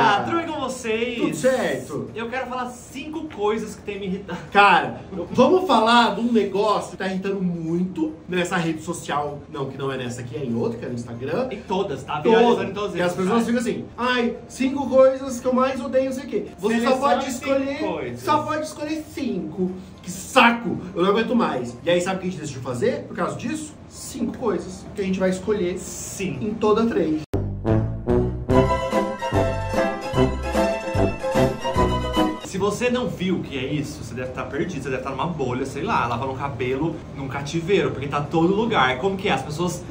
Dia! Tudo bem com vocês? Tudo certo? Eu quero falar cinco coisas que tem me irritado. Cara, vamos falar de um negócio que tá irritando muito nessa rede social. Não, que não é nessa aqui, é em outra, que é no Instagram. Em todas, tá? Todas. Em todas Que as pessoas ficam assim, ai, cinco coisas que eu mais odeio, não sei o quê. Você só pode escolher. Só pode escolher cinco. Que saco! Eu não aguento mais. E aí, sabe o que a gente decidiu fazer por causa disso? Cinco coisas que a gente vai escolher Sim. em toda a você não viu o que é isso, você deve estar perdido, você deve estar numa bolha, sei lá, lavando o cabelo num cativeiro, porque tá todo lugar. Como que é? As pessoas.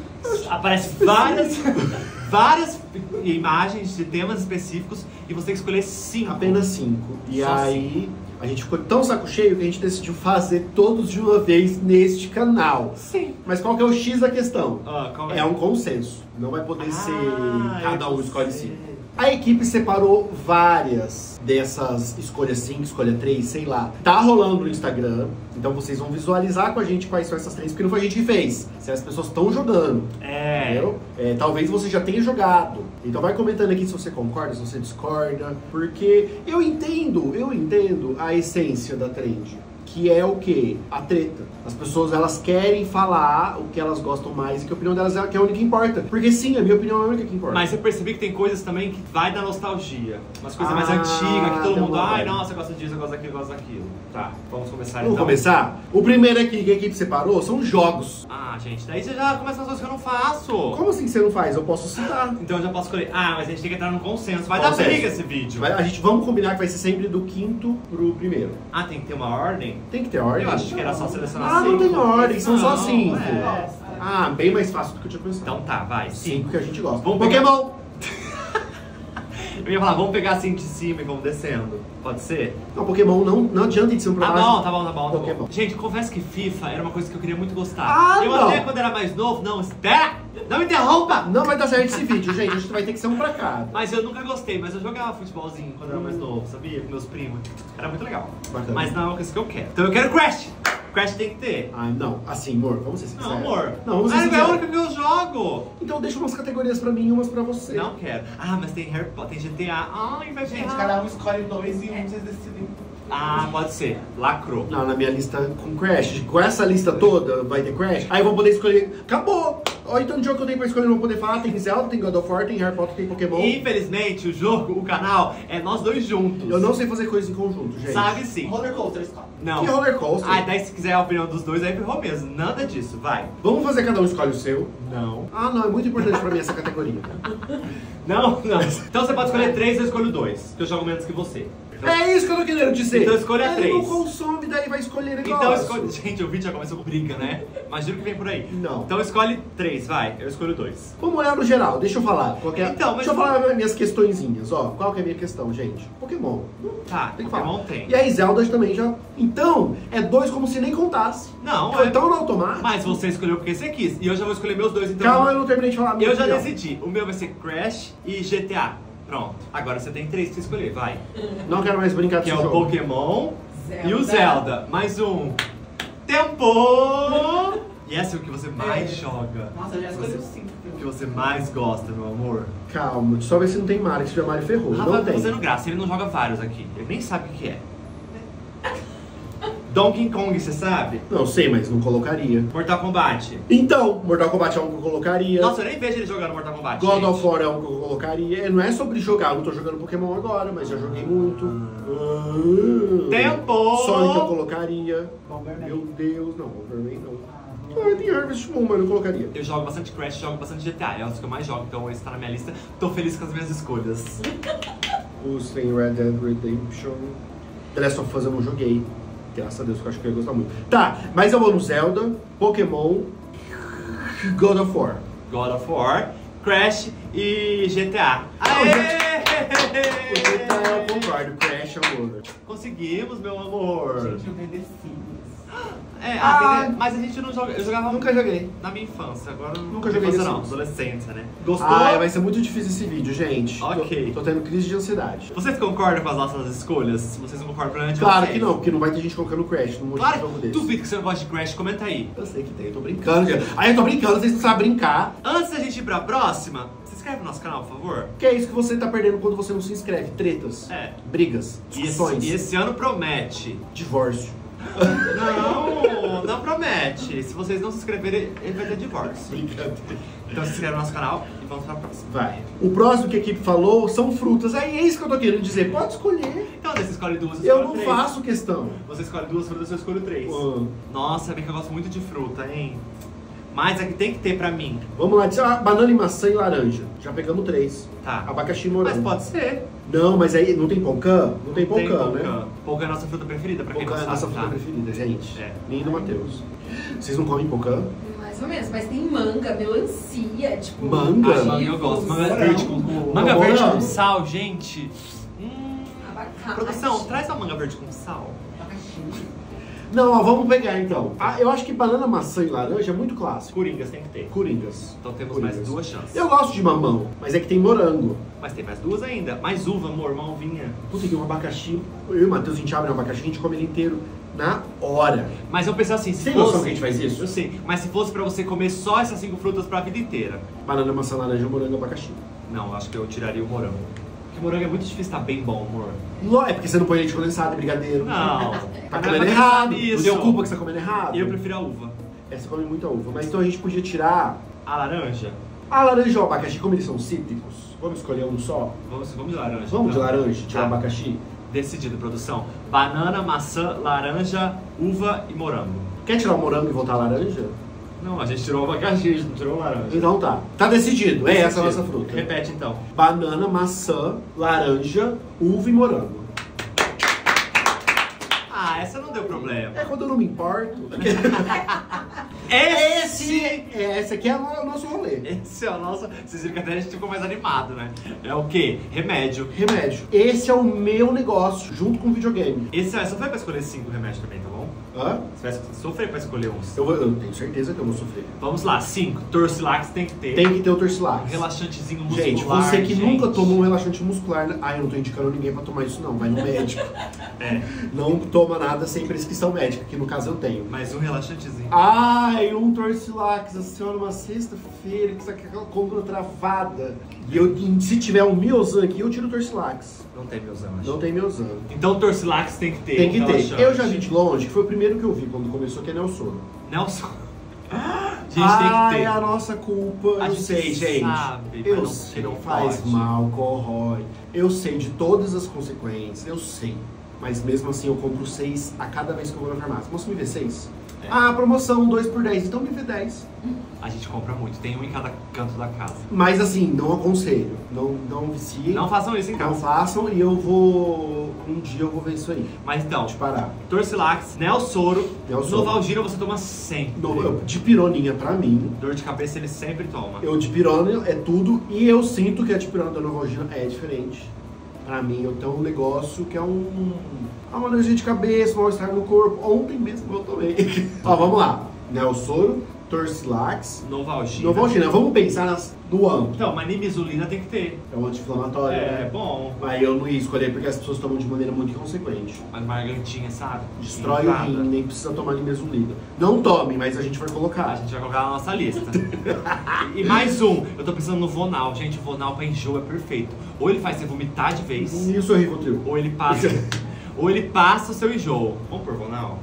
Aparecem várias. várias imagens de temas específicos e você tem que escolher cinco. Apenas cinco. E Só aí, a gente ficou tão saco cheio que a gente decidiu fazer todos de uma vez neste canal. Sim. Mas qual que é o X da questão? Ah, qual É um consenso. Não vai poder Ah, ser cada eu um escolhe cinco. A equipe separou várias dessas escolha 5, escolha 3, sei lá. Tá rolando no Instagram, então vocês vão visualizar com a gente quais são essas três, porque não foi a gente que fez. Se as pessoas estão jogando, É. entendeu? É, talvez você já tenha jogado. Então vai comentando aqui se você concorda, se você discorda, porque eu entendo, eu entendo a essência da trend. Que é o quê? A treta. As pessoas elas querem falar o que elas gostam mais e que a opinião delas é que é a única que importa. Porque sim, a minha opinião é a única que importa. Mas eu percebi que tem coisas também que vai da nostalgia. Umas coisas mais Ah, antigas, que todo mundo, ai, nossa, eu gosto disso, eu gosto daquilo, eu gosto daquilo. Tá, vamos começar Vamos então. começar? O primeiro aqui que a equipe separou são jogos. Ah, gente, daí você já começa as coisas que eu não faço. Como assim que você não faz? Eu posso citar. Então eu já posso escolher. Ah, mas a gente tem que entrar num consenso. Vai Consenso. dar briga esse vídeo. Vai- A gente vamos combinar que vai ser sempre do quinto pro primeiro. Ah, tem que ter uma ordem? Tem que ter ordem. Eu acho que era só selecionar Ah, não cinco. tem ordem, são só Não, cinco. é. Ah, bem mais fácil do que eu tinha pensado. Então tá, vai. Cinco. cinco que a gente gosta. Vamos pegar- Pokémon! Eu ia falar, vamos pegar assim de cima e vamos descendo. Pode ser? Não, Pokémon não, não adianta ir de cima pra Tá baixo. bom, tá bom, tá bom, tá Pokémon. bom. Gente, confesso que FIFA era uma coisa que eu queria muito gostar. Ah, eu não. até quando era mais novo, não, espera! Não me interrompa! Não vai dar certo esse vídeo, gente. A gente vai ter que ser um pra cada. Mas eu nunca gostei, mas eu jogava futebolzinho quando era mais novo, sabia? Com meus primos. Era muito legal. Bacana. Mas não é uma coisa que eu quero. Então eu quero Crash! Crash tem que ter. Ah, não. Assim, amor, vamos ser sinceros. Não, amor. Não, vamos ser ah, é a sinceros. única que eu jogo. Então deixa umas categorias pra mim e umas pra você. Não quero. Ah, mas tem Harry Potter, tem GTA. Ai, vai Gente, cada um escolhe dois e um vocês decidem. Ah, pode ser. Lacrou. Não, na minha lista com Crash. Com essa lista toda vai ter Crash. Aí eu vou poder escolher. Acabou! Olha o tanto de jogo que eu tenho pra escolher, eu não vou poder falar. Tem Zelda, tem God of War, tem Harry Potter, tem Pokémon. Infelizmente, o jogo, o canal, é nós dois juntos. Eu não sei fazer coisas em conjunto, gente. Sabe sim. Roller coaster, escolhe. Não. Que roller coaster? Ah, daí se quiser a opinião dos dois, aí ferrou mesmo. Nada disso, vai. Vamos fazer cada um escolhe o seu. Não. Ah, não, é muito importante pra mim essa categoria. Não, não. Então você pode escolher três, eu escolho dois. Que eu jogo menos que você. Então, É isso que eu tô querendo dizer. Então escolha Ele três. não consome, daí vai escolher negócio. então escolhe. Gente, o vídeo já começou com briga, né? Juro que vem por aí. Não. Então escolhe três, vai. Eu escolho dois. Vamos olhar no geral, deixa eu falar. Qual que é- Então, mas- Deixa eu falar minhas questõezinhas, ó. Qual que é a minha questão, gente? Pokémon. Tá, Tem que Pokémon falar. tem. E aí, Zelda também já. Então, é dois como se nem contasse. Não, Foi é. tão no automático. Mas você escolheu porque você quis. E eu já vou escolher meus dois, então. Calma, eu não terminei de falar Eu já opinião. decidi. O meu vai ser Crash e GTA. Pronto. Agora você tem três pra você escolher, vai. Não quero mais brincar Que é desse o jogo. Pokémon e o Zelda. Mais um. Tempo! E esse é o que você mais joga. Nossa, eu já escolhi os cinco. O que você mais gosta, meu amor. Calma, só ver se não tem Mario. Se tiver Mario, ferrou. Rafa, não tá tem. fazendo graça, ele não joga vários aqui. Ele nem sabe o que é. Donkey Kong, você sabe? Não sei, mas não colocaria. Mortal Kombat. Então, Mortal Kombat é um que eu colocaria. Nossa, eu nem vejo ele jogando Mortal Kombat. God gente. of War é um que eu colocaria. É, Não é sobre jogar, eu não tô jogando Pokémon agora, mas já joguei muito. Ah. Tempo! Sonic eu colocaria. Bomberman. Meu Deus, não, Bomberman não. Ah, tem Harvest Moon, mas eu colocaria. Eu jogo bastante Crash, jogo bastante GTA. É os que eu mais jogo, então esse tá na minha lista. Tô feliz com as minhas escolhas. Os tem Red Dead Redemption. The Last of Us eu não joguei. Graças a Deus, que eu acho que eu ia gostar muito. Tá, mas eu vou no Zelda, Pokémon, God of War. God of War, Crash e GTA. Aê! O GTA eu concordo, Crash é amor. Conseguimos, meu amor. Gente, eu Sims. É, ah, Ah. mas a gente não joga. Eu jogava Nunca joguei. na minha infância, agora Nunca joguei infância não, adolescência, né? Gostou? Ah, vai ser muito difícil esse vídeo, gente. Ok. Tô, tô tendo crise de ansiedade. Vocês concordam com as nossas escolhas? Se vocês não concordam, provavelmente Claro que não, porque não vai ter gente colocando Crash num monte de Claro, jogo desse. duvido que você não gosta de Crash, comenta aí. Eu sei que tem, eu tô brincando. Aí eu tô brincando, vocês não sabem brincar. Antes da gente ir pra próxima, querem inscreve no nosso canal, por favor. Que é isso que você tá perdendo quando você não se inscreve. Tretas, É. brigas, E discussões, esse, e esse ano promete. divórcio. Não, não promete. Se vocês não se inscreverem, ele vai ter divórcio. Brincadeira. Então se inscreve no nosso canal e vamos pra próxima. Vai. O próximo que a equipe falou são frutas. Aí é isso que eu tô querendo dizer. Pode escolher. Então você escolhe duas, você Eu escolhe não três. faço questão. Você escolhe duas frutas, eu escolho três. Nossa, bem que eu gosto muito de fruta, hein? Mas é que tem que ter pra mim. Vamos lá, diz, ah, banana e maçã e laranja. Já pegamos três. Tá. Abacaxi e Mas morango. pode ser. Não, mas aí não tem pocã? Não tem Tem pocã, né? Polcã é a nossa fruta preferida, pra quem Pocã é a não nossa sabe, fruta tá? preferida, gente. É. Lindo Matheus. Vocês não comem pocã? Mais ou menos, mas tem manga, melancia, tipo. Manga? Manga eu gosto. Manga verde com, manga verde com sal, gente. Hum. Abacate. Produção, traz a manga verde com sal. Não, ó, vamos pegar então. Ah, eu acho que banana, maçã e laranja é muito clássico. Coringas tem que ter. Coringas. Então temos Coringas. mais duas chances. Eu gosto de mamão, mas é que tem morango. Mas tem mais duas ainda. Mais uva, amor, uma uvinha. Puta, tem um abacaxi. Eu e o Matheus, a gente abre um abacaxi, a gente come ele inteiro na hora. Mas eu pensei assim, se Tem fosse... noção que a gente faz isso? Eu sei, mas se fosse pra você comer só essas cinco frutas pra vida inteira. Banana, maçã, laranja, morango, abacaxi. Não, acho que eu tiraria o morango. Porque morango é muito difícil estar bem bom, amor. Lo- É porque você não põe leite condensado e brigadeiro. Não. Tá Não é comendo errado. nisso. Não deu culpa que você tá comendo errado. Eu prefiro a uva. É, você come muita uva. Mas então a gente podia tirar A laranja? a laranja ou o abacaxi, como eles são cítricos. Vamos escolher um só? Vamos, vamos de laranja. Vamos de então. laranja, tirar Tá. o abacaxi? Decidido, produção. Banana, maçã, laranja, uva e morango. Quer tirar o morango e voltar a laranja? Não, a gente tirou o abacaxi, a gente não tirou o laranja. Então tá. Tá decidido. É essa a nossa fruta. Repete então. Banana, maçã, laranja, uva e morango. Ah, essa não deu problema. É quando eu não me importo. Esse, É, esse aqui é o nosso rolê. esse é o nosso. Vocês viram que até a gente ficou mais animado, né? É o quê? Remédio. Remédio. Esse é o meu negócio, junto com o videogame. Esse é, você vai pra escolher cinco remédios também, tá bom? Hã? Você vai sofrer pra escolher uns. Eu, vou, eu tenho certeza que eu vou sofrer. Vamos lá, cinco. Torcilax tem que ter. Tem que ter o Um Torcilax. relaxantezinho muscular. Gente, você que gente. nunca tomou um relaxante muscular, né? ah, eu não tô indicando ninguém pra tomar isso não, vai no médico. É, não toma nada sem prescrição médica, que no caso eu tenho. mais um relaxantezinho. Ai, um Torcilax, a senhora, uma sexta-feira, que está com aquela compra travada. E eu, se tiver um Miozan aqui, eu tiro o Torcilax. Não tem meus anos. Não tem Miozan. Então Torcilax tem que ter. Tem que um ter. Eu já vi de longe, que foi o primeiro que eu vi quando começou, que é Nelsoro. Nelson. Gente, Ai, tem que é a ter. nossa culpa. A eu gente sei, gente. sabe, eu não- sei, não faz pode. mal, corrói. Eu sei de todas as consequências, eu sei. Mas mesmo assim eu compro seis a cada vez que eu vou na farmácia. Moço, me vê seis? É. Ah, promoção, dois por dez. Então me vê dez. A gente compra muito, tem um em cada canto da casa. Mas assim, não aconselho. Não, não viciem. Não façam isso em Não casa. façam e eu vou. Um dia eu vou ver isso aí. Mas então, Te parar. Torcilax, Nelsoro, Nelsoro. Novalgina você toma sempre. No- eu- de pironinha pra mim, Dor de cabeça ele sempre toma. eu de pirona é tudo e eu sinto que a de pirona da Novalgina é diferente. Pra mim, eu tenho um negócio que é um. É uma energia de cabeça, um mal-estar no corpo. Ontem mesmo eu tomei. Ó, vamos lá. Nelsoro, Torcilax, Novalgina. Novalgina. Vamos pensar nas, no amplo. Então, mas nimizolina tem que ter. É um anti-inflamatório, É, né? bom. Mas eu não ia escolher porque as pessoas tomam de maneira muito inconsequente. Mas gargantinha, sabe? Destrói Inflada. o rim, nem precisa tomar nimesulida. Não tome, mas a gente vai A colocar. gente vai colocar na nossa lista. e mais um, eu tô pensando no Vonal. Gente, o Vonal pra enjoo é perfeito. Ou ele faz você vomitar de vez, E o seu Rivotril? ou ele passa. ou ele passa o seu enjoo. Vamos por Vonal?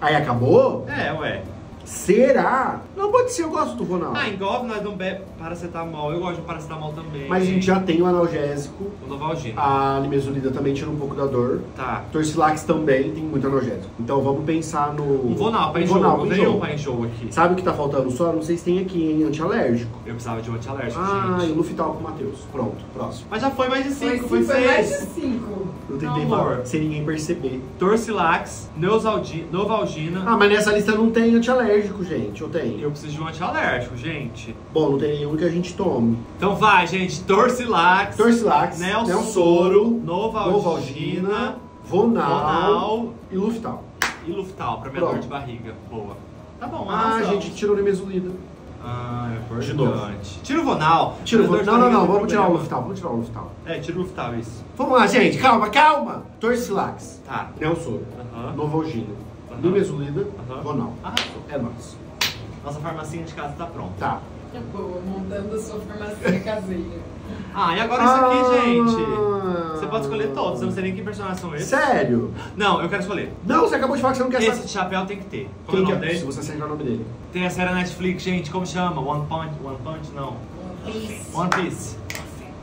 Aí acabou? É, ué. Será? Não pode ser, eu gosto do Ronaldo. Ah, engove, nós não bebe paracetamol. Eu gosto de paracetamol também. Mas a gente já tem o analgésico. O Novalgina. A nimesulida também tira um pouco da dor. Tá. Torcilax também tem muito analgésico. Então vamos pensar no. Um Vonal pra enjoo. Vonal Não pra enjoo. pra enjoo aqui. Sabe o que tá faltando só? Não sei se tem aqui, hein? Antialérgico. Eu precisava de um antialérgico, Ah, e gente. o Lufital com o Matheus. Pronto, próximo. Mas já foi mais de Foi, cinco, foi, foi mais de seis. cinco. Eu tentei Amor. falar sem ninguém perceber. Torcilax, Neusaldi- Novalgina. Ah, mas nessa lista não tem antialérgico, gente. Ou tem? Eu preciso de um antialérgico, gente. Bom, não tem nenhum que a gente tome. Então vai, gente. Torcilax, Torcilax, Nelsoro, Novalgina, Novalgina, Vonal, Vonal e Luftal. e Luftal, pra minha dor Pronto. de barriga. Boa. Tá bom, Ah, a arrasamos. gente tirou nimesulida. Ah, é De novo. importante. Tira o Vonal. Tira o dor Vonal. Não, não, não. Vamos tirar o problema. Luftal. Vamos tirar o Luftal. É, tira o Luftal, isso. Vamos lá, gente. Calma, calma. Torcilax, Tá. Nelsoro, Aham. Novalgina, Aham. nimesulida, Aham. Vonal. Arrasou. É nóis. Nossa farmacinha de casa tá pronta. Tá. Boa, montando a sua farmácia caseira. Ah, e agora isso aqui, Ah. gente? Você pode escolher todos, eu não sei nem que personagens são esses. Sério? Não, eu quero escolher. Não, você acabou de falar que você não quer Esse saber. chapéu tem que ter. Como Quem é o que nome é? Se você acertar o nome dele. Tem a série Netflix, gente, como chama? One Punch? One Punch? Não. One Piece.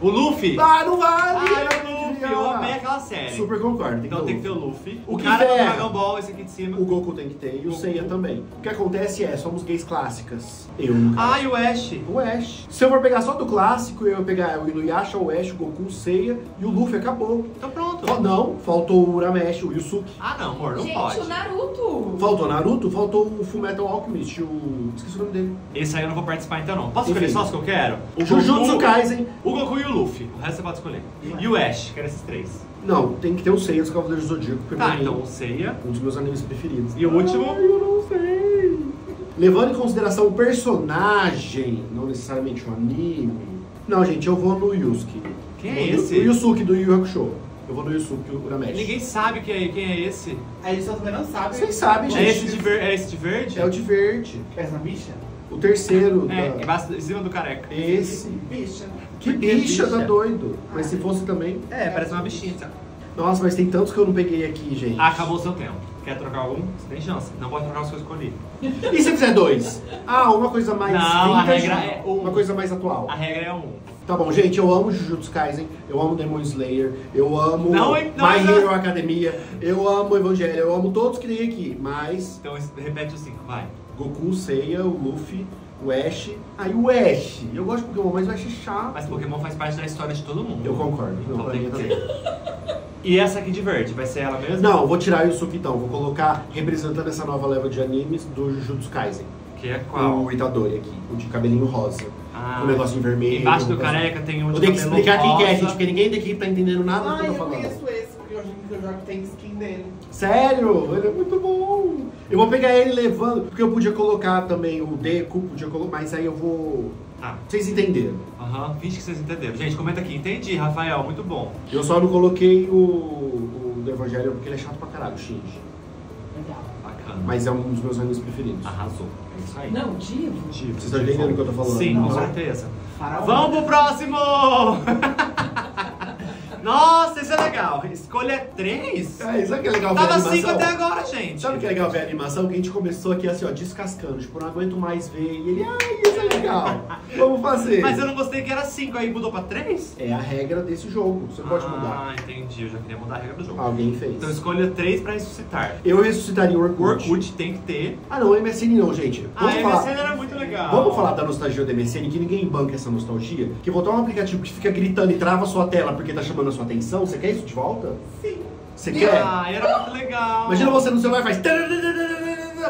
O Luffy! Ah, não vale! Ah, é o Eu amei aquela série. Super concordo. Então tem que ter o Luffy. O O que cara do ferra? Dragon Ball, esse aqui de cima. O Goku tem que ter e o Goku. Seiya também. O que acontece é, somos gays clássicas. Eu, no caso. Ah, e o Ash. O Ash. Se eu for pegar só do clássico, eu ia pegar o Inuyasha, o Ash, o Goku, o Seiya e o Luffy acabou. Então pronto. Fa- Não, faltou o Urameshi, o Yusuke. Ah, não, amor, não Gente, pode. o Naruto. Faltou Naruto, faltou o Fullmetal Alchemist, o... Esqueci o nome dele. Esse aí eu não vou participar então não. Posso Enfim. escolher só os que eu quero? O Jujutsu Goku, Kaisen. o Goku e o Luffy. O resto você pode escolher. E o Ash, quero esses três. Não, tem que ter o Seiya dos Cavaleiros do Zodíaco. porque pra Tá, mim, então o Seiya. Um dos meus animes preferidos. E o último? Ai, eu não sei. Levando em consideração o personagem, não necessariamente o anime. Não, gente, eu vou no Yusuke. Quem é esse? O Yusuke do Yu Hakusho. Eu vou no Yusuke Urameshi. Ninguém sabe quem é, quem é esse. A gente só também não sabe. Vocês sabem, É gente. esse de, ver, é esse de verde? É o de verde. Essa bicha? O terceiro. É, da- embaixo, em cima do careca. Esse. Bicha. Que bicha, bicha? tá doido. Mas se fosse também. É, parece uma bichinha. Nossa, mas tem tantos que eu não peguei aqui, gente. Ah, acabou o seu tempo. Quer trocar algum? Você tem chance. Não pode trocar os que eu escolhi. E se fizer dois? Ah, uma coisa mais. Não, a regra é um. Uma coisa mais atual. A regra é um. Tá bom, gente, eu amo Jujutsu Kaisen, eu amo Demon Slayer, eu amo Não? Não, My não. Hero Academia, eu amo Evangelho, eu amo todos que tem aqui, mas Então repete cinco, vai. Goku, Seiya, o Luffy, o Ash, aí o Ash, eu gosto de Pokémon, mas o Ash é chato. Mas Pokémon faz parte da história de todo mundo. Eu concordo, não, Então pra tem mim que também. ter. E essa aqui de verde, vai ser ela mesma? Não, vou tirar o Yusuke então, vou colocar representando essa nova leva de animes do Jujutsu Kaisen. Que é qual? O Itadori aqui, o de cabelinho rosa, Ah, com o negocinho vermelho. Embaixo do careca tem um de Eu tenho que cabelo explicar quem que é, rosa. gente, porque ninguém daqui tá entendendo nada do Ah, que eu eu tô falando. conheço esse, porque hoje em dia eu jogo tem skin dele. Sério? Ele é muito bom. Eu vou pegar ele levando, porque eu podia colocar também o Deku, podia colocar, mas aí eu vou. Tá. Vocês entenderam. Aham, finge que vocês entenderam. Gente, comenta aqui. Entendi, Rafael, muito bom. Eu só não coloquei o, o do Evangelho porque ele é chato pra caralho, Shinji. Legal. Bacana. Mas é um dos meus animes preferidos. Arrasou. É isso aí. Não, Divo. Tipo, Vocês estão entendendo o que eu tô falando? Sim, com Não. certeza. Faraó. Vamos pro próximo! Nossa, isso é legal. Escolha três? É, sabe o que é legal ver Tava animação? cinco até agora, gente. Sabe o que é legal ver a animação? Que a gente começou aqui assim, ó, descascando. Tipo, não aguento mais ver. E ele, ai, isso é legal. Vamos fazer. Mas eu não gostei que era cinco, aí mudou pra três? É a regra desse jogo. Você não pode mudar. Ah, entendi. Eu já queria mudar a regra do jogo. Alguém fez. Então escolha três pra ressuscitar. Eu ressuscitaria o Orkut. Orkut tem que ter. Ah, não, o MSN não, gente. Ah, Vamos falar. MSN era muito legal. Vamos falar da nostalgia do MSN, que ninguém banca essa nostalgia. Que botar um aplicativo que fica gritando e trava a sua tela porque tá chamando a sua atenção. Você quer isso de volta? Sim. Você quer? Ah, era muito legal. Imagina você no celular e faz.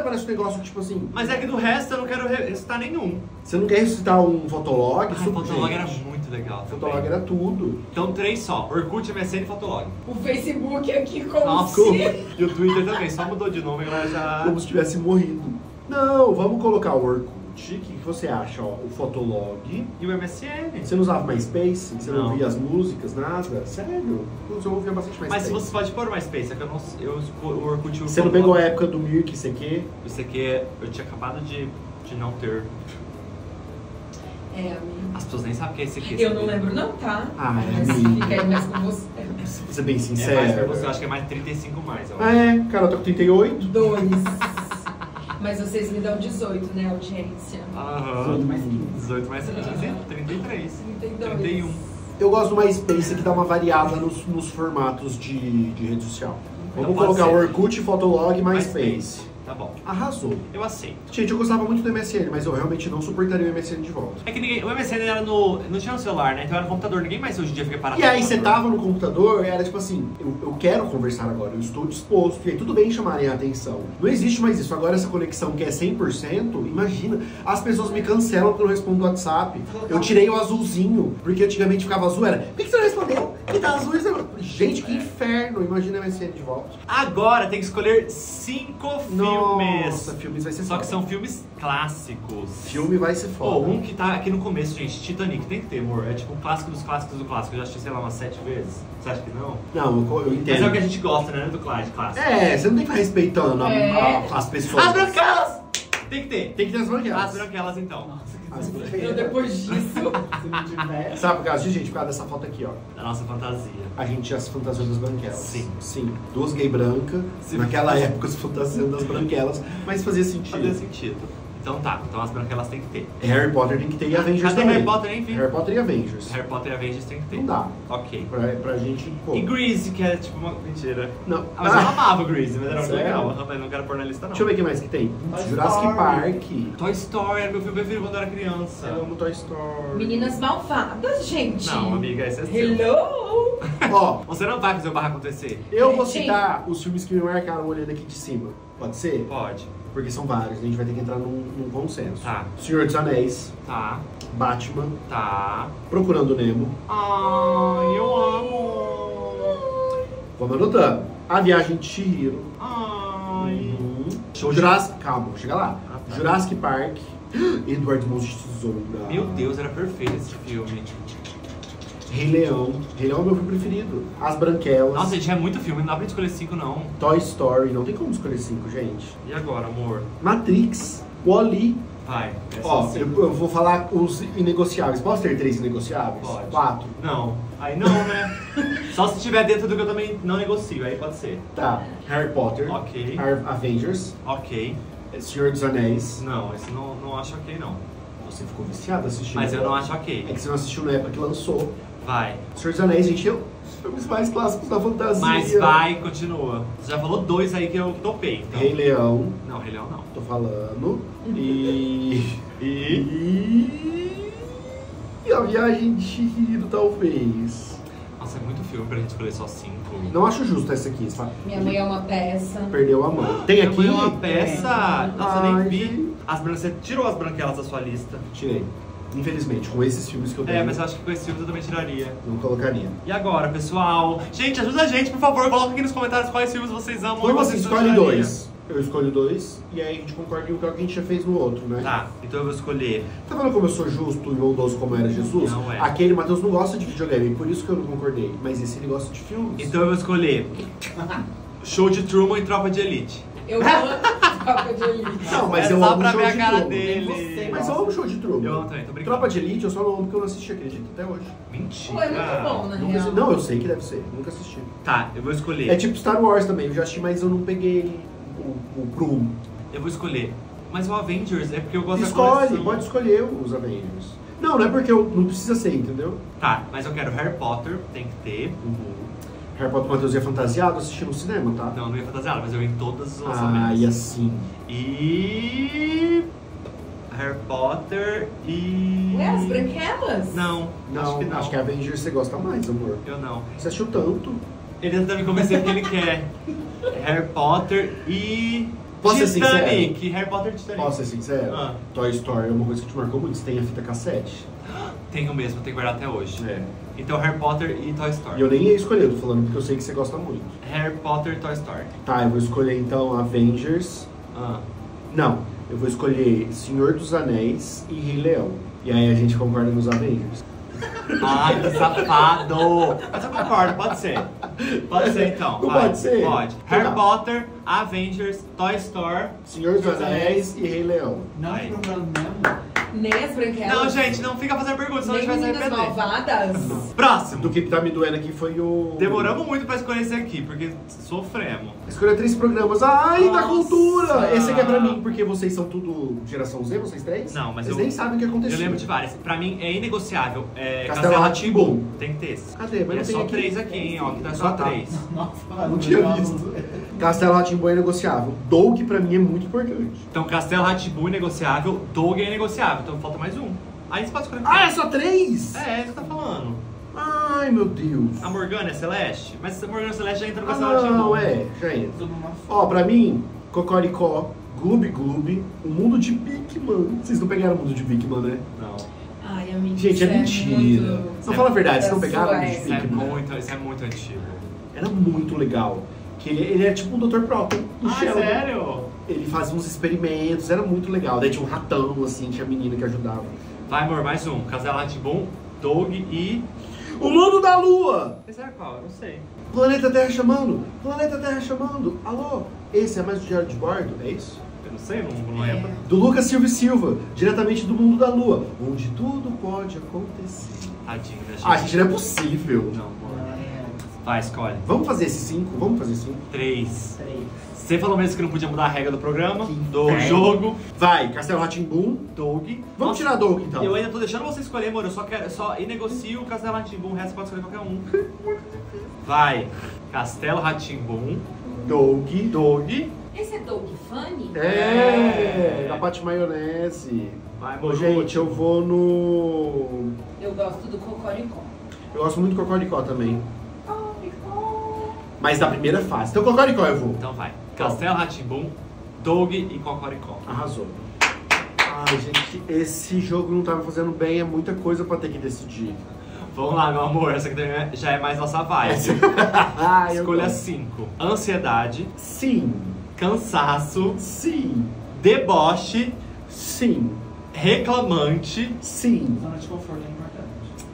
Parece um negócio tipo assim. Mas é que do resto eu não quero ressuscitar nenhum. Você não quer ressuscitar um fotolog? Ah, Fotolog era muito legal. também. Fotolog era tudo. Então três só. Orkut, MSN e Fotolog. O Facebook aqui como Nossa, se... e o Twitter também, só mudou de nome, agora já. Como se tivesse morrido. Não, vamos colocar o Orkut. O que, que você acha? Ó, o Fotolog. E o MSN. Você não usava MySpace? Você não, Não. ouvia as músicas, nada? Sério? Eu ouvia bastante MySpace. Mas se você pode pôr MySpace, é que eu não. Eu, o Orkut o Você não pegou a época do Mirk, CQ? Isso aqui é- eu tinha acabado de, de não ter. É, amigo. As pessoas nem sabem o que é esse aqui. Eu não lembro não, tá? Ah, Mas amigo. fica aí mais com você. Pra ser bem É sincero. mais pra você, eu acho que é mais 35 mais. Eu Ah, acho. é, cara, eu tô com 38. Dois. Mas vocês me dão 18, né, audiência? Aham. 18 mais 15. 18 mais 15, 33. 32. 31. Eu gosto do MySpace que dá uma variada nos, nos formatos de, de rede social. Vamos Então pode colocar ser. Orkut, Fotolog e MySpace. MySpace. Tá bom. Arrasou. Eu aceito. Gente, eu gostava muito do MSN, mas eu realmente não suportaria o MSN de volta. É que ninguém. O MSN era no. Não tinha no celular, né? Então era no computador. Ninguém mais hoje em dia fica parado. E aí você tava no computador, era tipo assim, eu, eu quero conversar agora, eu estou disposto. E aí tudo bem chamarem a atenção. Não existe mais isso. Agora essa conexão que é 100%, imagina, as pessoas me cancelam porque eu não respondo o WhatsApp. Eu tirei o azulzinho, porque antigamente ficava azul, era, por que que você não respondeu? Que tá azul, e você... Gente, que inferno, imagina a MSN de volta. Agora tem que escolher cinco Nossa, filmes. filmes vai ser Só que foda. são filmes clássicos. Filme vai ser Pô, foda. um que tá aqui no começo, gente, Titanic, tem que ter, amor. É tipo um clássico dos clássicos do clássico. Eu já assisti, sei lá, umas sete vezes. Você acha que não? Não, eu, eu Mas é o que a entendo. gente gosta, né? Do clássico. É, você não tem que ficar respeitando É. as pessoas. As brancadas! Tem que ter. Tem que ter as branquelas. As branquelas, então. Nossa, que As branquelas. depois disso. Se não tiver. Sabe por causa disso, gente? Por causa dessa foto aqui, ó. Da nossa fantasia. A gente já se fantasiou das branquelas. Sim. Sim. Duas gay brancas. Sim. Naquela época se fantasiando das branquelas. Mas fazia sentido. Fazia sentido. Então tá, então as branquelas tem que ter. Harry Potter tem que ter e Avengers Cadê também. Harry Potter, hein, Vi? Harry Potter e Avengers. Harry Potter e Avengers tem que ter. Não dá. Ok. Pra, pra gente. Pô. E Grease, que é tipo uma. Mentira. Não. Ah, mas eu amava o Grease, mas era muito legal. Eu não quero pôr na lista, não. Deixa eu ver o que mais que tem. Toy Jurassic Story. Park. Toy Story era meu filme preferido quando eu era criança. Eu amo Toy Story. Meninas malvadas, gente. Não, amiga, esse é seu. Hello! Ó, Você não vai fazer o barra acontecer. eu vou citar os filmes que me marcaram olhando aqui de cima. Pode ser? Pode. Porque são vários, a gente vai ter que entrar num, num consenso. Tá. Senhor dos Anéis, Tá. Batman, Tá. Procurando Nemo. Ai, eu amo. Vamos anotando. A Viagem de Chihiro. Ai. Uhum. Show Jurassic... Calma, vou chegar lá. Ah, tá. Jurassic Park. Edward Mãos de Tesoura. Meu Deus, era perfeito esse filme. Rei Leão. Rei Leão é meu filme preferido. As Branquelas. Nossa, gente, é muito filme, não dá pra escolher cinco, não. Toy Story. Não tem como escolher cinco, gente. E agora, amor? Matrix. Wall-E. Vai. é Ó, só eu, eu vou falar os inegociáveis. Posso ter três inegociáveis? Pode. Quatro. Não. Aí não, né? Só se tiver dentro do que eu também não negocio, aí pode ser. Tá. Harry Potter. Ok. Ar- Avengers. Ok. Senhor dos Anéis. Não, esse não, não acho ok, não. Você ficou viciado assistindo. Mas eu não acho É ok. que você não assistiu na época que lançou. Vai. Senhor dos Anéis, gente, eu... os filmes mais clássicos da fantasia. Mas vai, continua. Você já falou dois aí que eu topei, então. Rei Leão, Não, Rei Leão não. tô falando. E... E. E a Viagem de Chihiro, talvez. Nossa, é muito filme pra gente escolher só cinco. Não acho justo essa aqui. Fala, Minha mãe é uma peça. perdeu a mão. Tem Minha aqui... mãe é uma peça. Nossa, eu nem Ai, vi. As bran... Você tirou as branquelas da sua lista. Tirei. Infelizmente, com esses filmes que eu tenho, É, mas eu acho que com esses filmes eu também tiraria. não colocaria. E agora, pessoal? Gente, ajuda a gente, por favor. Coloca aqui nos comentários quais filmes vocês amam. Como vocês Escolhe dois. Eu escolho dois, e aí a gente concorda em o que a gente já fez no outro, né? Tá, então eu vou escolher. Tá vendo como eu sou justo e bondoso como era Jesus? Não é. Aquele Matheus não gosta de videogame, por isso que eu não concordei. Mas esse ele gosta de filmes. Então eu vou escolher Show de Truman e Tropa de Elite. Eu amo Tropa de Elite. Não, mas é eu só amo pra show ver a de cara dele. Você Mas eu amo show de Truman. Eu amo também, tô brincando. Tropa de Elite eu só não amo porque eu não assisti, acredito, até hoje. Mentira. Pô, é muito bom, né? Nunca real. assi- Não, eu sei que deve ser, nunca assisti. Tá, eu vou escolher. É tipo Star Wars também, eu já assisti, mas eu não peguei o, o prumo. Eu vou escolher. Mas o Avengers é porque eu gosto da Escolhe, coleção. pode escolher os Avengers. Não, não é porque eu não precisa ser, entendeu? Tá, mas eu quero Harry Potter, tem que ter. Harry Potter Matheus ia fantasiado, assisti no cinema, tá? Não, não ia fantasiar, mas eu ia em todos os Ah, lançamentos. e assim. E. Harry Potter e. Ué, as branquelas? Não, Não, acho que não. acho que Avengers você gosta mais, amor. Eu não. Você assistiu tanto. Ele tenta me convencer que ele quer Harry Potter e. Posso ser Titanic. Harry Potter e Titanic. Posso ser sincero? Ah. Toy Story é uma coisa que te marcou muito. Você tem a fita cassete. Tenho mesmo, tenho guardado até hoje. É. Então Harry Potter e Toy E Story. eu nem ia escolher, eu tô falando porque eu sei que você gosta muito. Harry Potter e Toy Story. Tá, eu vou escolher então Avengers. Ah. Não, eu vou escolher Senhor dos Anéis e Rei Leão. E aí a gente concorda nos Avengers. Ai, que safado! Mas eu concordo, pode ser. Pode ser então. Não vai. pode ser? Pode. Então Harry tá. Potter, Avengers, Toy Story. Senhor dos Anéis e Rei Leão. Não Aí. procurando mesmo. Nem as branquelas. Não, gente, não fica fazendo perguntas, senão a gente vai se arrepender. malvadas. Próximo. Do que tá me doendo aqui foi o. Demoramos muito pra escolher esse aqui, porque sofremos. Escolher três programas. Ai, da Nossa. cultura! Esse aqui é pra mim, porque vocês são tudo geração Z, vocês três? Não, mas Vocês eu- nem sabem o que aconteceu. Eu lembro de várias. Pra mim é inegociável. É Castelo Castelo. Tem que ter esse. Cadê? Mas E não é tem só aqui. três aqui, hein? Ó, que tá só Ah, tá. três. Nossa, Não tinha visto. Castelo Ratimbo é negociável. Doug pra mim é muito importante. Então Castelo Rá-Tim-Bum é negociável, Doug é negociável. Então falta mais um. Aí você pode escolher. Ah, é só três? É, é isso que tá falando. Ai, meu Deus. A Morgana é Celeste? Mas a Morgana Celeste já entra no Ah, Castelo Rá-Tim-Bum. não, é. Já entra. Ó, pra mim, Cocoricó, Gloob Gloob, o mundo de Bigman. Vocês não pegaram o mundo de Bigman, né? Não. Ai, amigo. Gente, é isso mentira. muito- Não fala a verdade, vocês não pegaram o mundo de Isso é muito, isso é muito antigo. Era muito legal. Que ele, ele era tipo um Dr. Proton do Ah, Sheldon. sério? Ele fazia uns experimentos, era muito legal. Daí tinha um ratão, assim, tinha menina que ajudava. Vai, amor, mais um. Castelo Rá-Tim-Bum, Doug e... O mundo da lua! Esse era qual? Eu não sei. Planeta Terra chamando! Planeta Terra chamando! Alô? Esse é mais o diário de bordo? É isso? Não sei, não, não lembro. Do Lucas Silva e Silva, diretamente do mundo da lua, onde tudo pode acontecer. Tadinho, né, gente? Ah, gente, não é possível. Não, amor. É Vai, escolhe. Vamos fazer esses cinco? Vamos fazer cinco? Três. três. Você falou mesmo que não podia mudar a regra do programa, Que do inferno. jogo. Vai, Castelo Ratimbum. Doug. Vamos Nossa, tirar Doug então. Eu ainda tô deixando você escolher, amor. Eu só quero. Só e negocio o Castelo Ratimbum. O resto pode escolher qualquer um. Vai. Castelo Ratimbum. Doug. Doug. Esse é Doug Funny? É, da Pati Maionese. Vai, Ô, amor. gente, eu vou no. Eu gosto do Cocoricó. Eu gosto muito do Cocoricó também. Mas da primeira fase. Então, Cocoricó eu vou. Então vai. Castelo Ratimbum, Doug e Cocoricó. Arrasou. Ai, gente, esse jogo não tá me fazendo bem. É muita coisa pra ter que decidir. Vamos lá, meu amor. Essa aqui já é mais nossa vibe. Escolha gosto. 5. Ansiedade, Sim. cansaço, Sim. deboche, Sim. reclamante. Sim. Zona de conforto é importante.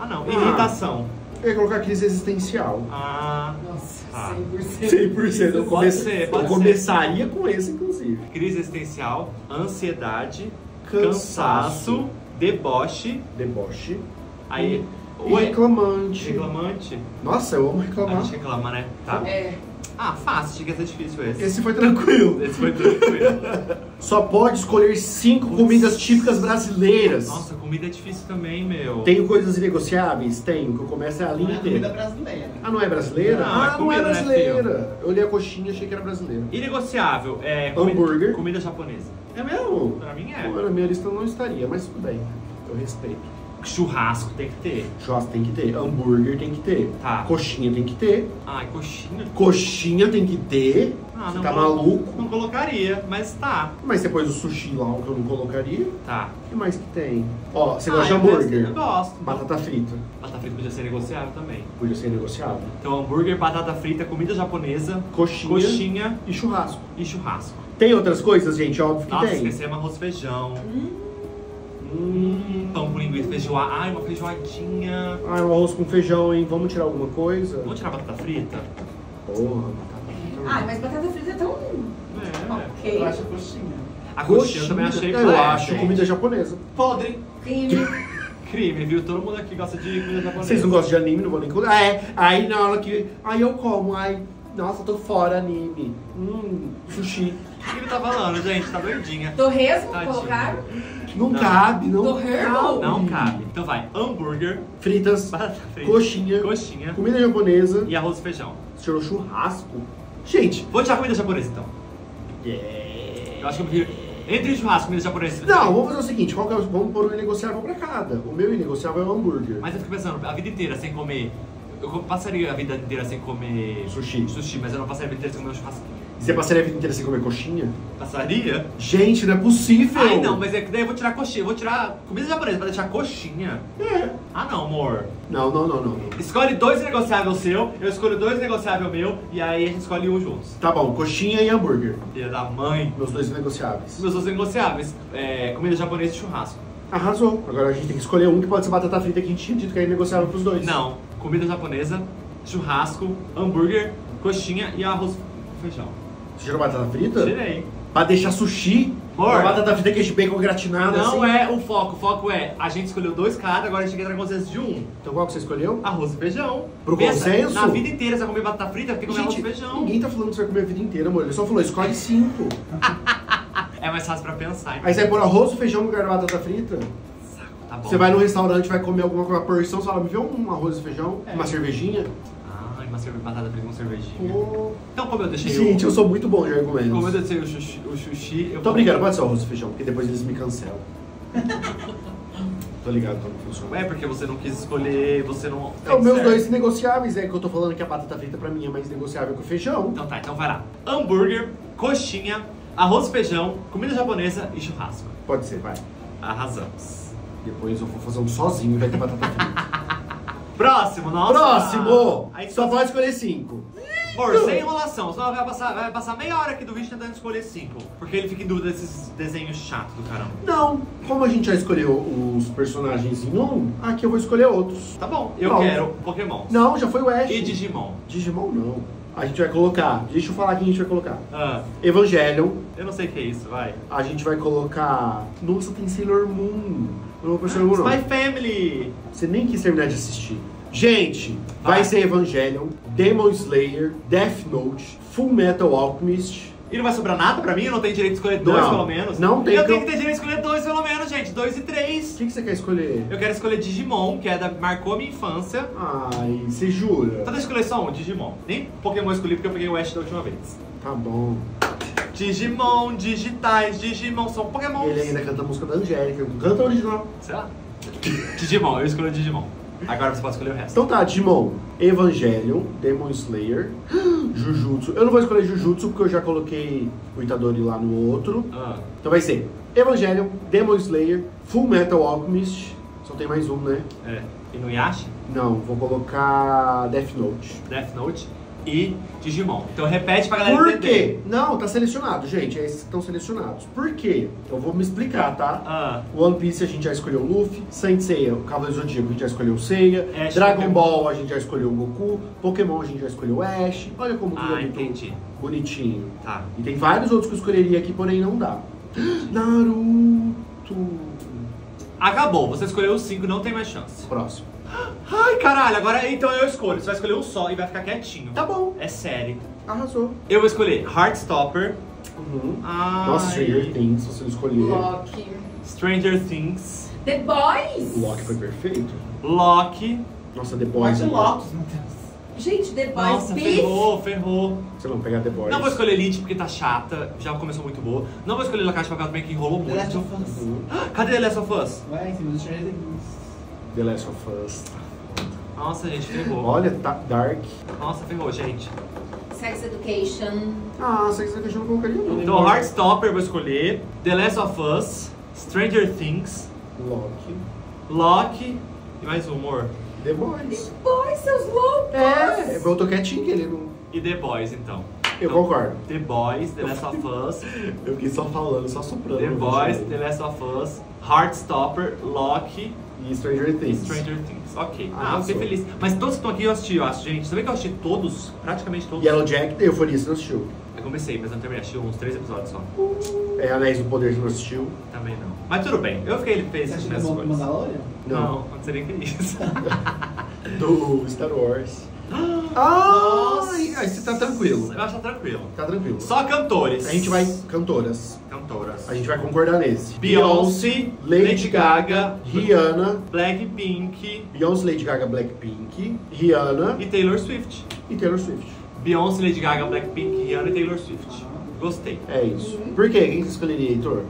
Ah não, Ah. irritação. Eu ia colocar crise existencial. Ah, Nossa, Ah. 100%. 100%. Eu, Pode come... ser, eu pode ser. começaria com esse, inclusive. crise existencial, ansiedade, Cansaço. cansaço, deboche. Deboche. Aí, E oi, reclamante. reclamante. Nossa, eu amo A reclamar. gente reclama, né? Tá. É. Ah, fácil, tinha que ser difícil esse. Esse foi tranquilo. Esse foi tranquilo. Só pode escolher cinco comidas típicas brasileiras. Nossa, comida é difícil também, meu. Tenho coisas inegociáveis? Tenho, que eu começo é a Não linha é comida inteira. brasileira. Ah, não é brasileira? Não, ah, é não é comida, né, brasileira. eu olhei a coxinha e achei que era brasileira. Inegociável, é comida, Hambúrguer. comida japonesa. É mesmo? Pra mim é. Pô, Na minha lista não estaria, mas tudo bem. Eu respeito. Churrasco tem que ter. Churrasco tem que ter, hambúrguer tem que ter, Tá. coxinha tem que ter, Ai, coxinha. coxinha tem que ter. Ah, você não tá maluco? Não colocaria, mas tá. Mas você pôs o sushi lá, o que eu não colocaria. Tá. O que mais que tem? Ó, você Ah, gosta de hambúrguer? Eu gosto. Batata frita. Batata frita podia ser negociável também. Podia ser negociável. Então, hambúrguer, batata frita, comida japonesa, Coxinha, coxinha e churrasco. e churrasco. Tem outras coisas, gente? Óbvio que Nossa, tem. esquecemos arroz feijão. Hum. Pão com linguiça, feijoada. Ai, uma feijoadinha. Ah, um arroz com feijão, hein? Vamos tirar alguma coisa? Vamos tirar a batata frita? Porra, batata frita. Ah, mas batata frita é tão. É. Ok. Eu acho coxinha. A coxinha eu também achei Eu é, acho gente. comida japonesa. Podre. Crime. Crime, viu? Todo mundo aqui gosta de comida japonesa. Vocês não gostam de anime, não vou nem comer. Ah, é. Aí na hora que. Aí eu como. Ai, nossa, tô fora anime. Hum, sushi. O que ele tá falando, gente? Tá doidinha. Torresmo, Tadinho. colocaram? Não, Não. cabe, não Torresmo? cabe. Não cabe. Então vai, hambúrguer, Fritas, frita, coxinha, coxinha comida japonesa, e arroz e feijão. tirou churrasco. Gente, Vou tirar comida japonesa então. yeah. Eu acho que eu prefiro. Entre churrasco e comida japonesa. Não, vamos fazer o seguinte, qual que é o- vamos pôr um inegociável pra cada. O meu inegociável é o hambúrguer. Mas eu fico pensando, a vida inteira sem comer. Eu passaria a vida inteira sem comer Sushi. sushi, mas eu não passaria a vida inteira sem comer um churrasquinho. Você passaria a vida inteira sem comer coxinha? Passaria? Gente, não é possível! Ai não, mas é que daí eu vou tirar coxinha, eu vou tirar comida japonesa pra deixar coxinha. É. Ah não, amor. Não, não, não, não. Escolhe dois negociáveis seu, eu escolho dois negociáveis meu, e aí a gente escolhe um juntos. Tá bom, coxinha e hambúrguer. Filha da mãe. Meus dois negociáveis. Meus dois negociáveis, é, comida japonesa e churrasco. Arrasou. Agora a gente tem que escolher um que pode ser batata frita que a gente tinha dito que é negociável pros dois. Não, comida japonesa, churrasco, hambúrguer, coxinha e arroz feijão. Você tirou batata frita? Tirei. Pra deixar sushi? Amor. Batata frita queijo bacon gratinado Não assim? é o foco, o foco é a gente escolheu dois cada, agora a gente quer entrar com consenso de um. Então qual que você escolheu? Arroz e feijão. Pro Pensa, consenso? Na vida inteira você vai comer batata frita, tem que comer arroz e feijão. ninguém tá falando que você vai comer a vida inteira, amor. Ele só falou, escolhe cinco. É mais fácil pra pensar. Aí você vai pôr arroz e feijão no lugar da batata frita? Tá bom. Você vai no restaurante, vai comer alguma porção, você fala, me vê um arroz e feijão, É. uma cervejinha. Cerveja batata frita com cervejinha. Pô. Então como eu deixei Gente, o... eu sou muito bom de argumentos. Como eu deixei o sushi, o sushi eu Tô brincando, pode ser arroz e feijão, porque depois eles me cancelam. tô ligado como funciona. É porque você não quis escolher, você não... É, os meus certo. dois negociáveis é que eu tô falando que a batata frita pra mim é mais negociável que o feijão. Então tá, então vai lá. Hambúrguer, coxinha, arroz e feijão, comida japonesa e churrasco. Pode ser, vai. Arrasamos. Depois eu vou fazer um sozinho e vai ter batata frita. Próximo, nossa. Próximo! Aí Só pode escolher cinco. Amor, sem enrolação, senão vai passar, vai passar meia hora aqui do vídeo tentando escolher cinco. Porque ele fica em dúvida desses desenhos chatos do caramba. Não, como a gente já escolheu os personagens em um, aqui eu vou escolher outros. Tá bom, eu Pronto. quero Pokémon. Não, já foi o Ash. E Digimon. Digimon não. A gente vai colocar. Deixa eu falar quem a gente vai colocar. Ah, Evangelion. eu não sei o que é isso, vai. A gente vai colocar. Nossa, tem Sailor Moon. Não vou não. Spy Family! Você nem quis terminar de assistir. Gente, vai, Vai. ser Evangelion, Demon Slayer, Death Note, Full Metal Alchemist. E não vai sobrar nada pra mim? Eu não tenho direito de escolher dois, Não, pelo menos? não tem Eu tenho eu- que ter direito de escolher dois, pelo menos, gente. Dois e O três. que, que você quer escolher? Eu quero escolher Digimon, que é da, marcou a minha infância. Ai, você jura? Então deixa eu escolher só um, Digimon. Nem Pokémon eu escolhi porque eu peguei o Ash da última vez. Tá bom. Digimon, digitais, Digimon, são Pokémons. Ele ainda canta a música da Angélica. Canta original. Sei lá. Digimon, eu escolhi Digimon. Agora você pode escolher o resto. Então tá, Digimon, Evangelion, Demon Slayer, Jujutsu. Eu não vou escolher Jujutsu porque eu já coloquei o Itadori lá no outro. Ah, Então vai ser Evangelion, Demon Slayer, Full Metal Alchemist. Só tem mais um, né? é. Inuyasha, Não, vou colocar Death Note. Death Note e Digimon. Então repete pra galera Por entender. quê? Não, tá selecionado, gente. É esses que estão selecionados. Por quê? Eu vou me explicar, tá? Ah, One Piece a gente já escolheu o Luffy, Saint Seiya, o Cavaleiro Zodíaco a gente já escolheu o Seiya, Ash, Dragon Pokémon. Ball a gente já escolheu o Goku, Pokémon a gente já escolheu o Ash. Olha como tudo ah é entendi. bonitinho. Tá. E tem vários outros que eu escolheria aqui, porém não dá. Naruto. Acabou, você escolheu os cinco, não tem mais chance. Próximo. Ai, caralho, agora então eu escolho. Você vai escolher um só e vai ficar quietinho. Tá bom, É sério. arrasou. Eu vou escolher Heartstopper. Uhum. Ai, Nossa, Stranger Things, se você não escolher. Loki. Stranger Things. The Boys. Loki foi perfeito. Loki. Nossa, The Boys. É Lotus, meu Deus. Gente, The Boys. Nossa, Beef. ferrou, ferrou. Você não pegar The Boys. Não vou escolher Elite porque tá chata, já começou muito boa. Não vou escolher La Casa de Papel também que enrolou The Last muito. of Us. Uhum. Cadê The Last of Us? Vai em cima do Stranger Things. The Last of Us. Nossa, gente, ferrou. Olha, tá Dark. Nossa, ferrou, gente. Sex Education. Ah, Sex Education eu não colocaria não. Então, Heartstopper eu vou escolher. The Last of Us. Stranger Things. Loki. Loki. E mais um, amor. The Boys. Boys, seus loucos. É, eu tô quietinho que ele não... E The Boys, então. Eu Então, concordo. The Boys, The Last of Us. Eu fiquei só falando, só soprando. The Boys, The. Last of Us. Heartstopper, Loki E Stranger Things. Stranger Things. Ok. Ah, Arrasou. fiquei feliz. Mas todos que estão aqui eu assisti, eu acho, gente. Sabia que eu assisti todos? Praticamente todos. Yellow Jack, Euforia, você não assistiu. Eu comecei, mas não terminei. Assisti uns três episódios só. É, Anéis do Poder, não assistiu. Também não. Mas tudo bem. Eu fiquei feliz Você acha que é coisas. Mandalorian? Não, Não. não seria que isso. Do Star Wars. Nossa! Ah, aí você tá tranquilo. Eu acho que tá tranquilo. Tá tranquilo. Só cantores. A gente vai... Cantoras. Cantoras. A gente vai concordar nesse. Beyoncé, Lady Gaga, Rihanna, Blackpink Beyoncé, Lady Gaga, Blackpink, Rihanna e Taylor Swift. e Taylor Swift. Beyoncé, Lady Gaga, Blackpink, Rihanna e Taylor Swift. Gostei. É isso. Por quê? Quem você escolheria, Heitor?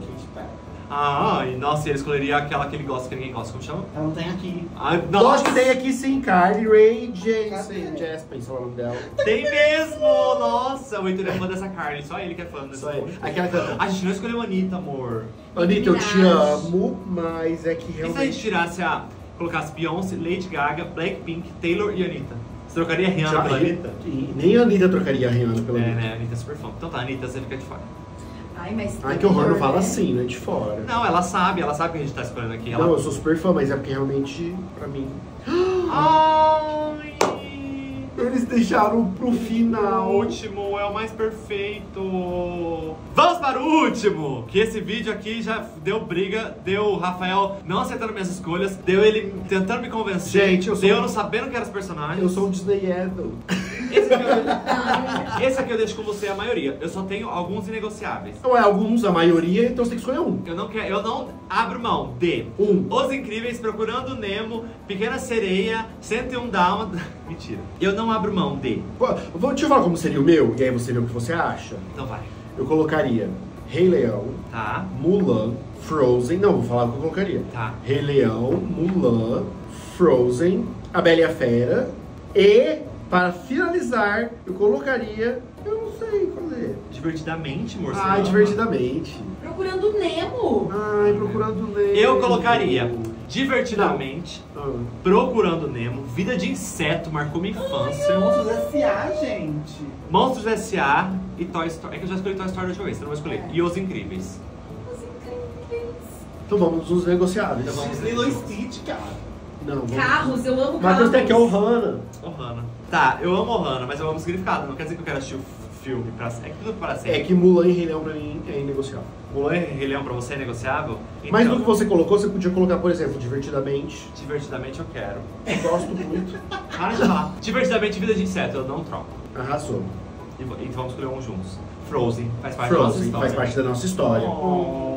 Ah, e nossa, ele escolheria aquela que ele gosta que ninguém gosta. Como chama? Ela não tem aqui. Ah, Lógico que tem aqui sim, Carly. Cadê? Jaspen, sei lá o nome dela. Tem mesmo! Nossa, o Heitor é fã dessa carne, só ele que é fã dessa Só ele. música. Aquela canta. A gente não escolheu a Anitta, amor. Anitta, eu te amo, mas é que E se a gente realmente. tirasse a. colocasse Beyoncé, Lady Gaga, Blackpink, Taylor e Anitta? Você trocaria a Rihanna Já- pela Anitta? Nem a Anitta trocaria a Rihanna pela É, Anitta. né? A Anitta é super fã. Então tá, Anitta, você fica de fora. Ai, mas. Ai, que horror, não fala né? assim, né? De fora. Não, ela sabe, ela sabe que a gente tá escolhendo aqui. Ela... Não, eu sou super fã, mas é porque realmente, pra mim. Ai! Eles deixaram pro O final. último é o mais perfeito. Vamos para o último! Que esse vídeo aqui já deu briga, deu o Rafael não acertando minhas escolhas, deu ele tentando me convencer, Gente, eu sou- deu eu não sabendo quem eram os personagens. Eu sou um Disney Idol. Esse aqui, eu... esse aqui eu deixo com você a maioria. Eu só tenho alguns inegociáveis. Não é alguns, a maioria, então você tem que escolher um. Eu não quero, eu não abro mão de Um. Os Incríveis, Procurando Nemo, Pequena Sereia, 101 Dálmatas. Mentira. Eu não abro mão de. Pô, vou, deixa eu falar como seria o meu, e aí você vê o que você acha. Então vai. Eu colocaria Rei Leão, Tá, Mulan, Frozen. Não, vou falar o que eu colocaria. tá. Rei Leão, Mulan, Frozen, A Bela e a Fera. E, para finalizar, eu colocaria. Eu não sei fazer. Divertidamente, Ai, ama? divertidamente. Procurando Nemo. Ai, procurando Nemo. Eu colocaria Divertidamente, Ah. Procurando Nemo, Vida de Inseto, marcou minha infância. Monstros S.A., gente. Monstros S.A. e Toy Story. É que eu já escolhi Toy Story da última vez, você não vai escolher. E Os Incríveis. Os incríveis. Então vamos nos negociáveis. Então vamos Lilo Stitch, cara. Não, Carros, eu amo carros. Matheus tem aqui Ohana. Ohana. Tá, eu amo Ohana, mas eu amo o significado. Não quer dizer que eu quero assistir o filme pra É que tudo para sempre. É que Mulan e Rei Leão pra mim é inegociável. Mulan e Rei Leão pra você é negociável? Mas Então, no que você colocou, você podia colocar, por exemplo, Divertidamente. Divertidamente eu quero. Gosto muito. Para de falar. Divertidamente Vida de Inseto, eu não troco. Arrasou. E Então vamos escolher um juntos. Frozen, faz parte da nossa Frozen história. faz parte da nossa história. Oh.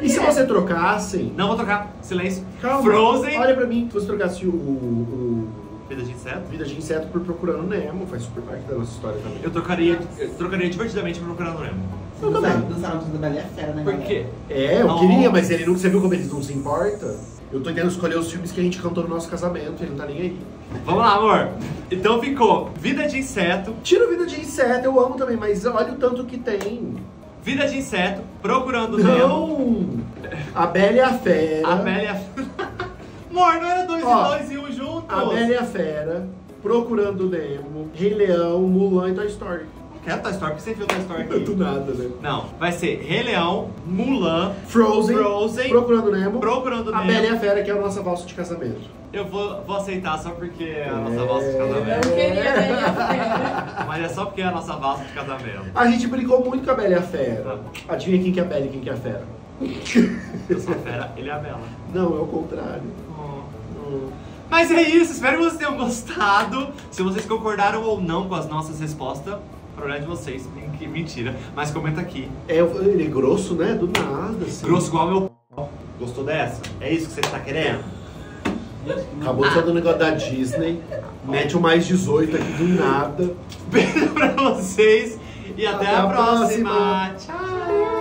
E se você trocassem. Não vou trocar. Silêncio. Calma. Frozen. Olha pra mim, se você trocasse o, o Vida de Inseto. Vida de Inseto por Procurando Nemo, faz super parte da nossa história também. Eu trocaria, eu trocaria divertidamente por Procurando Nemo. Eu também. Dançaram tudo da Bela e a Fera, né? Por quê? É, eu Nossa. queria, mas ele não. Você viu como ele não se importa? Eu tô tentando escolher os filmes que a gente cantou no nosso casamento, ele não tá nem aí. Vamos lá, amor. Então ficou Vida de Inseto, Tira o Vida de Inseto, eu amo também, mas olha o tanto que tem. Vida de Inseto, Procurando Não! A Bela e a Fera. A Bela e a... Amor, não era dois Ó, e dois e um juntos? A Bela e a Fera, Procurando Nemo, Rei Leão, Mulan e Toy Story. Não quero Toy Story, porque você viu Toy Story aqui. Do nada, né? Não, vai ser Rei Leão, Mulan, Frozen, Frozen, Procurando Nemo, Procurando a Nemo. Bela e a Fera, que é a nossa valsa de casamento. Eu vou, vou aceitar só porque é a nossa É. valsa de Eu casamento. queria Bela e a Fera. Mas é só porque é a nossa valsa de casamento. A gente brincou muito com a Bela e a Fera. Adivinha quem que é a Bela e quem que é a Fera? Eu sou a fera, ele é a Bela. Não, é o contrário. Hum. Mas é isso, espero que vocês tenham gostado. Se vocês concordaram ou não com as nossas respostas, problema de vocês. Que mentira. Mas comenta aqui. É, ele é grosso, né? Do nada, assim. Grosso igual meu p. Gostou dessa? É isso que você tá querendo? Acabou de sair do negócio da Disney. Mete o mais 18 aqui do nada. Beijo pra vocês e até, Até a a próxima. próxima. Tchau.